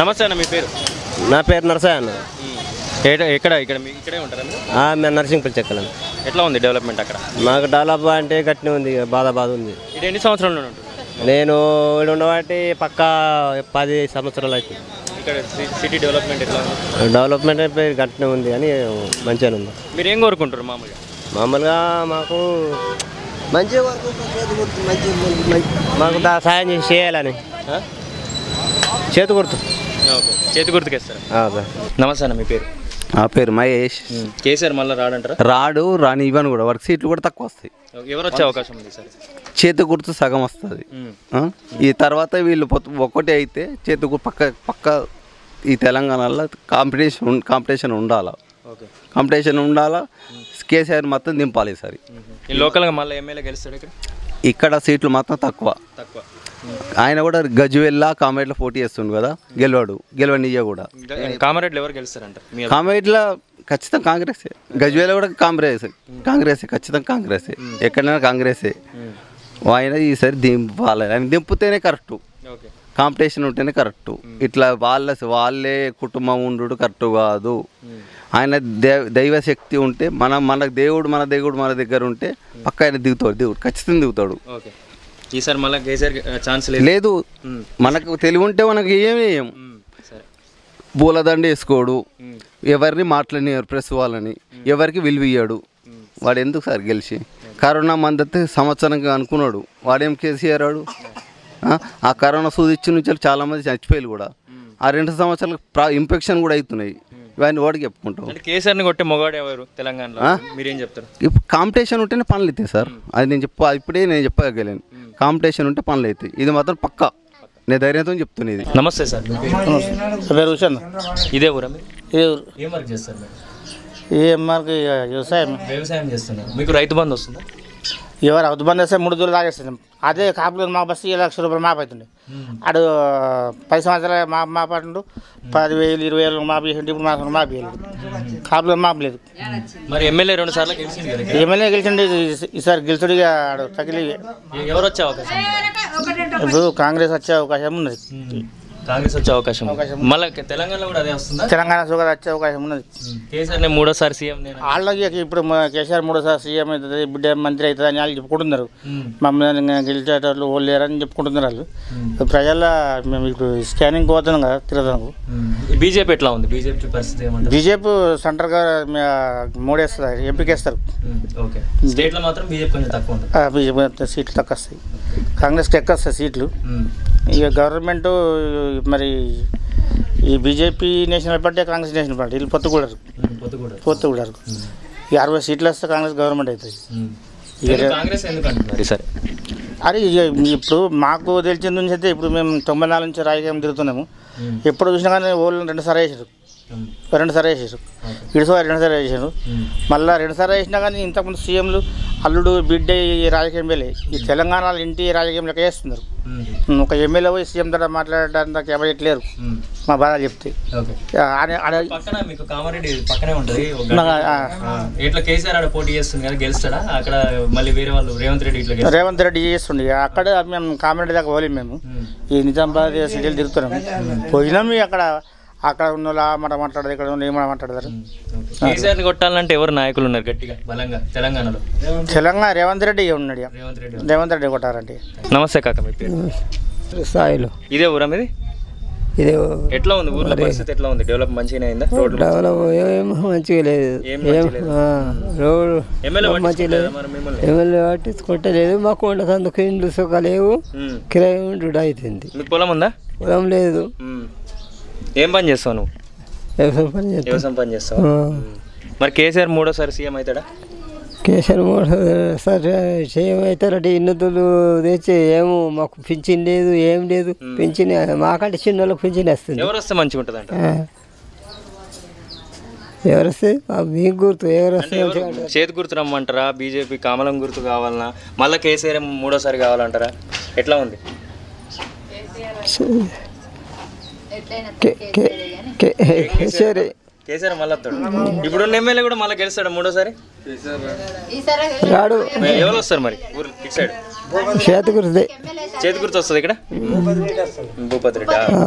నమస్తే అన్న మీ పేరు? నా పేరు నరసయ్య అన్న. ఎక్కడ ఇక్కడ మీ ఇక్కడే ఉంటారా మేము నరసింహపల్లి చెక్కలను ఎట్లా ఉంది డెవలప్మెంట్ అక్కడ? మాకు డెవలప్ అంటే గట్టినే ఉంది బాధ బాధ ఉంది. ఇది ఎన్ని సంవత్సరాల నేను ఇక్కడ ఉండబట్టి పక్క పది సంవత్సరాలు అవుతుంది. సిటీ డెవలప్మెంట్ ఎట్లా ఉంది? డెవలప్మెంట్ అయితే గట్టినే ఉంది అని మంచిగానే ఉంది. మీరు ఏం కోరుకుంటారు మామూలుగా? మామూలుగా మాకు మంచి మాకు సాయం చేసి చేయాలని? చేతి గుర్తు. ఓకే. చేతి ఆ, సార్. నమస్తే అన్న మీ పేరు? నా పేరు మహేష్. కేసీఆర్ మళ్ళీ రాడంటారా? రాడు రాని ఇవ్వను కూడా. వర్క్ సీట్లు కూడా తక్కువ వస్తాయి. ఎవరు వచ్చే అవకాశం ఉంది సార్? చేతి గుర్తు సగం వస్తుంది. ఆ? ఈ తర్వాత వీళ్ళు ఒక్కటే అయితే చేతి గుర్తు పక్క పక్క ఈ తెలంగాణలో కాంపిటీషన్ కాంపిటీషన్ ఉండాలా. ఓకే. కాంపిటీషన్ ఉండాలా కేసీఆర్ మొత్తం దింపాలి ఈసారి. ఈ లోకల్గా మళ్ళీ ఎమ్మెల్యే గెలుస్తాడు ఇక్కడ? ఇక్కడ సీట్లు మాత్రం తక్కువ. తక్కువ. ఆయన కూడా గజ్వెల్లా కామెడీలో పోటీ చేస్తుండు కదా గెలవాడు. గెలవనియ్య కూడా. కామారెడ్డిలో ఎవరు గెలుస్తారంటారు మీ కామెడీలో ఖచ్చితంగా కాంగ్రెసే. గజ్వేల్ కూడా కాంగ్రెస్. కాంగ్రెసే ఖచ్చితంగా కాంగ్రెసే. ఎక్కడైనా కాంగ్రెసే. ఆయన ఈసారి దింపాలి ఆయన దింపితేనే కరెక్టు. కాంపిటీషన్ ఉంటేనే కరెక్టు. ఇట్లా వాళ్ళ వాళ్ళే కుటుంబం ఉండు కరెక్ట్ కాదు. ఆయన దైవ శక్తి ఉంటే మన మన దేవుడు మన దేవుడు మన దగ్గర ఉంటే పక్క ఆయన దిగుతాడు దేవుడు ఖచ్చితంగా దిగుతాడు. ఓకే. ఈసారి మళ్ళీ కేసీఆర్ ఛాన్స్ లేదు. లేదు. మనకు తెలివి ఉంటే మనకు ఏమీ వేయం పూలదండ వేసుకోడు. ఎవరిని మాట్లాడినారు ప్రెస్ వాళ్ళని? ఎవరికి విలువ ఇయ్యాడు? వాడు ఎందుకు సార్ గెలిచి? కరోనా మందతే సంవత్సరంగా అనుకున్నాడు. వాడేం కేసీఆర్ వాడు ఆ? కరోనా సూది ఇచ్చిన నుంచి చాలా మంది చచ్చిపోయారు కూడా. ఆ రెండు సంవత్సరాలకు ప్రా ఇన్ఫెక్షన్ కూడా అవుతున్నాయి. ఇవన్నీ వాడికి చెప్పుకుంటాం. అంటే కేసీఆర్ని కొట్టే మొగాడు ఎవరు తెలంగాణలో? మీరేం చెప్తారు? ఇప్పుడు కాంపిటీషన్ ఉంటేనే పనులు అవుతాయి సార్. అది నేను చెప్ప ఇప్పుడే నేను చెప్పగలను కాంపిటీషన్ ఉంటే పనులు అవుతాయి. ఇది మాత్రం పక్కా. నేను ధైర్యంతో చెప్తున్నా ఇది నమస్తే సార్. పేరు? పేరు హుషన్ ఇదే ఊరా ఇది ఏం వర్క్ చేస్తారు మీరు? ఈ ఎంఆర్కి వ్యవసాయం. వ్యవసాయం చేస్తున్నారు. మీకు రైతు బంధు వస్తుందా? ఎవరు అవుతు బంద్ వేస్తే మూడు దూరం తాగేస్తున్నాం అదే కాపులు మా బస్సు ఏడు లక్షల రూపాయలు మాపు అవుతుండే అడు పది సంవత్సరాలు మా మాపాడు పది వేలు ఇరవై వేలు మాపు ఇప్పుడు మాకు మాపు వేయలేదు కాపులు మాపు లేదు. మరి ఎమ్మెల్యే రెండు సార్లు గెలిచింది కదా ఇక్కడ. ఎమ్మెల్యే గెలిచిండు ఈసారి గెలిచుడు ఇక ఆడు తగిలి ఎవరు వచ్చే అవకాశం? ఇప్పుడు కాంగ్రెస్ వచ్చే అవకాశం ఉన్నది. కాంగ్రెస్ వచ్చే అవకాశం. మళ్ళీ తెలంగాణలో కూడా అదే వస్తుందా? తెలంగాణ సుగర్ వచ్చే అవకాశం ఉన్నది. కేసీఆర్ నేను మూడోసారి సీఎం నేను వాళ్ళకి ఇప్పుడు మా కేసీఆర్ మూడోసారి సీఎం అవుతుంది బిడ్డ మంత్రి అవుతుంది అని వాళ్ళు చెప్పుకుంటున్నారు. మమ్మల్ని గెలిచేటట్లు వాళ్ళు లేరని చెప్పుకుంటున్నారు వాళ్ళు. ప్రజల మేము ఇప్పుడు స్కానింగ్ పోతున్నాం కదా తిరుగుతాం బీజేపీ ఎట్లా ఉంది? బీజేపీ పరిస్థితి ఏమంటారు? బీజేపీ సెంటర్గా మూడేస్తారు ఎంపీకి వేస్తారు ఓకే. స్టేట్లో మాత్రం బీజేపీ కొంచెం తక్కువ బీజేపీ సీట్లు తక్కువ వస్తాయి. కాంగ్రెస్కి ఎక్కువ వస్తాయి సీట్లు. ఇక గవర్నమెంట్ మరి ఈ BJP national party Congress national party వీళ్ళు పొత్తు కూడా పొత్తు కూడా పొత్తు కూడా ఈ అరవై సీట్లు వస్తే కాంగ్రెస్ గవర్నమెంట్ అవుతుంది. సరే అరే ఇక ఇప్పుడు మాకు తెలిసిన నుంచి అయితే ఇప్పుడు మేము తొంభై నాలుగు నుంచి రాజకీయం తిరుగుతున్నాము. ఎప్పుడు చూసినా కానీ ఓళ్ళు రెండు సార్లు వేసారు రెండు సార్లు వేసారు ఇడుసారి రెండు సార్లు వేసారు మళ్ళీ రెండు సార్లు వేసినా కానీ ఇంతకుముందు సీఎంలు అల్లుడు బిడ్డ ఈ రాజకీయం వెళ్ళే ఈ తెలంగాణలో ఇంటి రాజకీయం లెక్క చేస్తున్నారు. ఒక ఎమ్మెల్యే పోయి సీఎం దగ్గర మాట్లాడడానికి ఎవరు లేరు మా బాధ చెప్తే. ఓకే. ఆడ- ఆడ- పక్కన మీకు కామారెడ్డి పక్కనే ఉంటది. ఒక నాకు, ఆ, ఆ, ఇట్లా కేసీఆర్ ఆడ పోటీ చేస్తుంది కదా గెలుస్తాడా? అక్కడ మళ్ళీ వేరే వాళ్ళు రేవంత్ రెడ్డి ఇట్లా గెలుస్తాడా? రేవంత్ రెడ్డి చేస్తుండే. అక్కడ మేము కామెడీ దాకా పోలేము మేము. ఈ నిజామాబాద్ సిటీలు తిరుగుతున్నాము పోయినాం ఇక అక్కడ. అక్కడ ఉన్న వాళ్ళు ఆ మాట మాట్లాడదు ఇక్కడ ఉన్న ఈ మాట మాట్లాడతారు. కేసీఆర్ని కొట్టాలంటే ఎవరు నాయకులు ఉన్నారు గట్టిగా బలంగా తెలంగాణలో? తెలంగాణ రేవంత్ రెడ్డి ఉన్నాడు. ఇక. రేవంత్ రెడ్డి. రేవంత్ రెడ్డి కొట్టారంటే నమస్తే కాక మీ పేరు? స్థాయిలో ఇదే ఊరా మీది? ఇది ఎట్లా ఉంది ఊర్లో పరిస్థితి ఎట్లా ఉంది? డెవలప్ మంచిగానే అయిందా? రోడ్లు డెవలప్ ఏం మంచిగా లేదు. ఏం ఏం మంచిగా లేదు. ఆ, రోడ్డు ఎమ్మెల్యే మంచిగా లేదు. మరి మిమ్మల్ని? ఎమ్మెల్యే పట్టించుకుంటలేదు. మాకు వంట సందుకు ఇండ్లు సుఖ లేవు ఉమ్. కిరాయి ఉండు అవుతుంది మీకు పొలం ఉందా? పొలం లేదు. ఉమ్. ఏం పని చేస్తావు నువ్వు? వ్యవసాయం పని చేస్తాం. వ్యవసాయం పని చేస్తావు. మరి కేసీఆర్ మూడోసారి సీఎం అవుతాడా? కేసీఆర్ మోడల్ సరే చేయమవుతారంటే ఇన్నతులు తెచ్చి ఏమో మాకు పింఛన్ లేదు ఏం లేదు. పింఛన్ మాకంటే చిన్న వాళ్ళకి పింఛన్ వస్తుంది. ఎవరు వస్తే మంచిగా ఉంటుంది అంట. ఎవరు వస్తే మీకు గుర్తు ఎవరు వస్తే. చేతి గుర్తు రమ్మంటారా? బీజేపీ కమలం గుర్తు కావాలన్నా మళ్ళీ కేసీఆర్ మూడోసారి కావాలంటారా? ఎట్లా ఉంది? కేసీఆర్ కేసీఆర్. మళ్ళీ వస్తాడు. ఇప్పుడున్న ఎమ్మెల్యే కూడా మళ్ళీ గెలుస్తాడు మూడోసారి? రాడు. ఎవరు వస్తారు మరి? ఊరు ఇటు సైడ్ చేతి గురిదే చేతి గుర్తు వస్తుంది ఇక్కడ భూపతి రెడ్డి? ఆ.